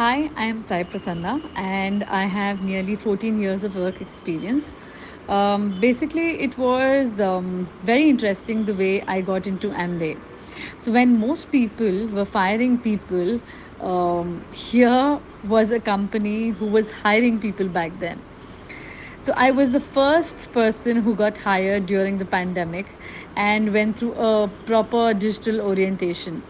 Hi, I am Sai Prasanna and I have nearly 14 years of work experience. Um, basically, it was um, very interesting the way I got into Amway. So, when most people were firing people, um, here was a company who was hiring people back then. So, I was the first person who got hired during the pandemic and went through a proper digital orientation.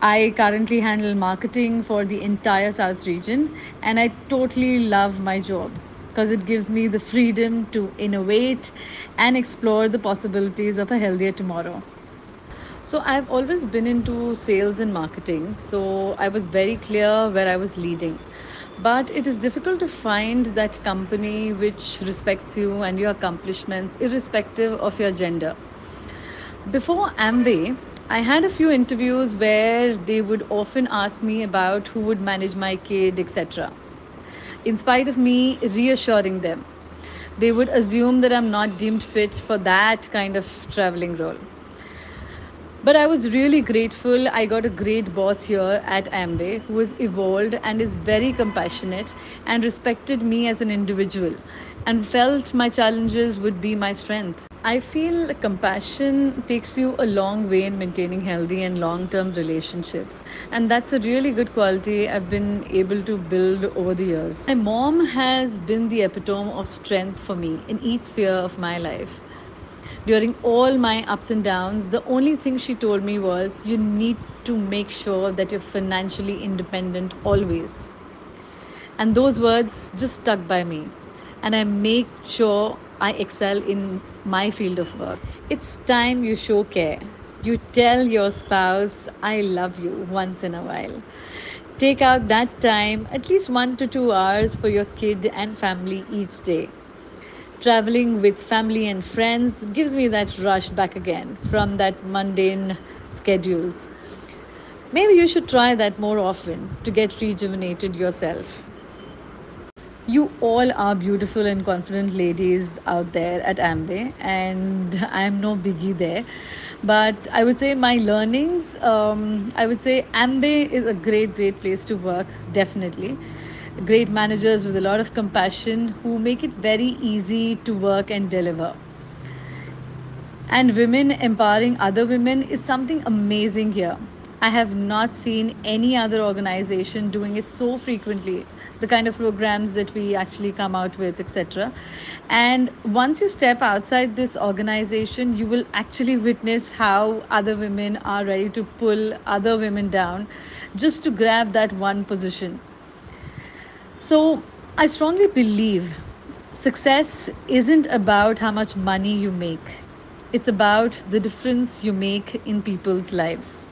I currently handle marketing for the entire South region, and I totally love my job because it gives me the freedom to innovate and explore the possibilities of a healthier tomorrow. So, I've always been into sales and marketing, so I was very clear where I was leading. But it is difficult to find that company which respects you and your accomplishments, irrespective of your gender. Before Amway, I had a few interviews where they would often ask me about who would manage my kid, etc. In spite of me reassuring them, they would assume that I'm not deemed fit for that kind of traveling role. But I was really grateful. I got a great boss here at Amway who has evolved and is very compassionate and respected me as an individual and felt my challenges would be my strength. I feel compassion takes you a long way in maintaining healthy and long term relationships. And that's a really good quality I've been able to build over the years. My mom has been the epitome of strength for me in each sphere of my life. During all my ups and downs, the only thing she told me was you need to make sure that you're financially independent always. And those words just stuck by me. And I make sure I excel in my field of work. It's time you show care. You tell your spouse, I love you once in a while. Take out that time, at least one to two hours, for your kid and family each day. Traveling with family and friends gives me that rush back again from that mundane schedules. Maybe you should try that more often to get rejuvenated yourself you all are beautiful and confident ladies out there at Amway, and I'm no biggie there. But I would say my learnings, um, I would say Amway is a great, great place to work, definitely. Great managers with a lot of compassion who make it very easy to work and deliver. And women empowering other women is something amazing here. I have not seen any other organization doing it so frequently, the kind of programs that we actually come out with, etc. And once you step outside this organization, you will actually witness how other women are ready to pull other women down just to grab that one position. So I strongly believe success isn't about how much money you make, it's about the difference you make in people's lives.